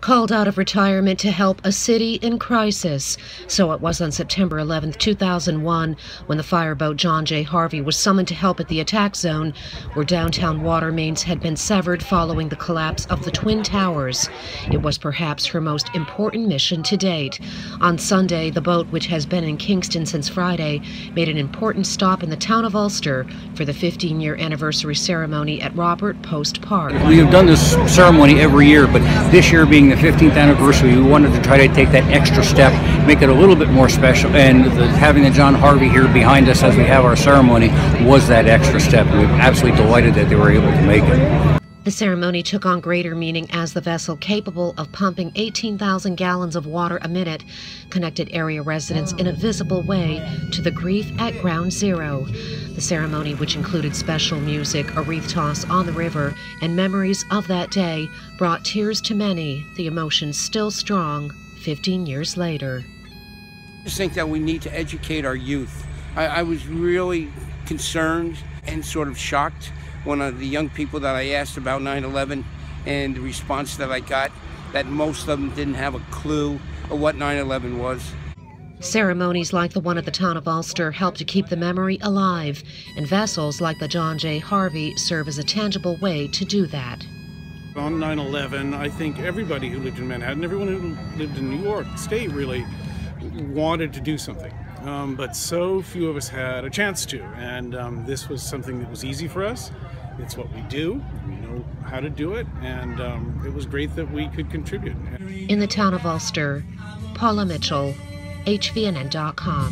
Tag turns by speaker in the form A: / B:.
A: called out of retirement to help a city in crisis. So it was on September 11, 2001, when the fireboat John J. Harvey was summoned to help at the attack zone, where downtown water mains had been severed following the collapse of the Twin Towers. It was perhaps her most important mission to date. On Sunday, the boat, which has been in Kingston since Friday, made an important stop in the town of Ulster for the 15 year anniversary ceremony at Robert Post Park.
B: We have done this ceremony every year, but this year being the 15th anniversary, we wanted to try to take that extra step, make it a little bit more special. And the, having the John Harvey here behind us as we have our ceremony was that extra step. We're absolutely delighted that they were able to make it.
A: The ceremony took on greater meaning as the vessel, capable of pumping 18,000 gallons of water a minute, connected area residents in a visible way to the grief at Ground Zero. The ceremony, which included special music, a wreath toss on the river, and memories of that day, brought tears to many, the emotions still strong 15 years later.
C: I just think that we need to educate our youth. I, I was really concerned and sort of shocked when of the young people that I asked about 9 11 and the response that I got that most of them didn't have a clue of what 9 11 was.
A: Ceremonies like the one at the town of Ulster help to keep the memory alive, and vessels like the John J. Harvey serve as a tangible way to do that.
D: On 9 11, I think everybody who lived in Manhattan, everyone who lived in New York State really wanted to do something. Um, but so few of us had a chance to, and um, this was something that was easy for us. It's what we do, we know how to do it, and um, it was great that we could contribute.
A: In the town of Ulster, Paula Mitchell, hvnn.com.